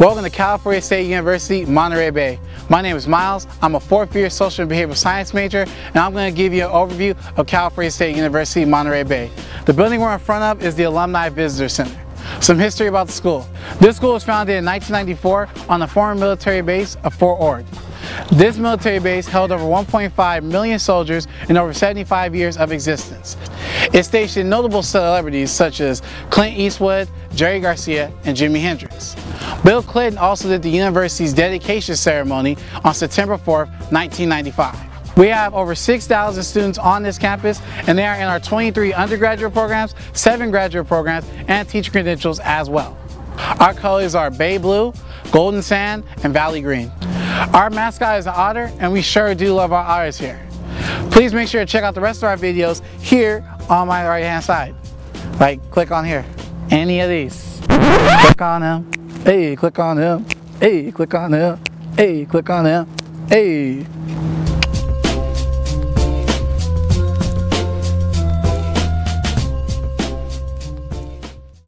Welcome to California State University, Monterey Bay. My name is Miles. I'm a fourth year social and behavioral science major, and I'm going to give you an overview of California State University, Monterey Bay. The building we're in front of is the Alumni Visitor Center. Some history about the school. This school was founded in 1994 on the former military base of Fort Ord. This military base held over 1.5 million soldiers in over 75 years of existence. It stationed notable celebrities such as Clint Eastwood, Jerry Garcia, and Jimi Hendrix. Bill Clinton also did the university's dedication ceremony on September 4, 1995. We have over 6,000 students on this campus and they are in our 23 undergraduate programs, 7 graduate programs, and teacher credentials as well. Our colors are Bay Blue, Golden Sand, and Valley Green. Our mascot is an otter and we sure do love our otters here. Please make sure to check out the rest of our videos here on my right hand side. Like click on here, any of these. Click on them, hey, click on them, hey, click on them, hey, click on them, hey.